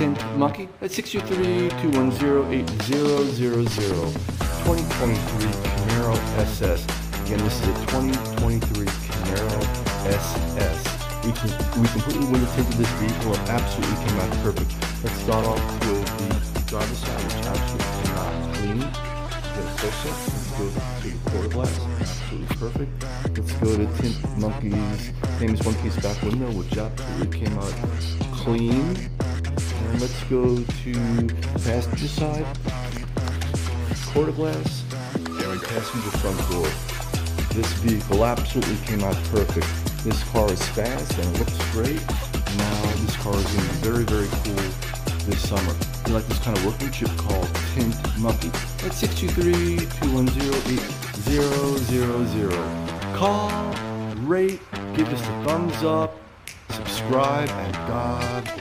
Tint Monkey at 623-210-8000. 2023 Camaro SS. Again, this is a 2023 Camaro SS. We, can, we completely window tinted this vehicle and absolutely came out perfect. Let's start off with the driver's side, which absolutely came out clean. Up. Let's go to the quarter glass. Absolutely perfect. Let's go to Tint Monkey's famous one piece back window, which absolutely came out clean. Let's go to passenger side. Quarter glass and passenger front door. This vehicle absolutely came out perfect. This car is fast and it looks great. Now this car is going to be very, very cool this summer. You like this kind of workmanship called Tint Monkey at 623-210-8000. Call, rate, give us a thumbs up, subscribe, and God.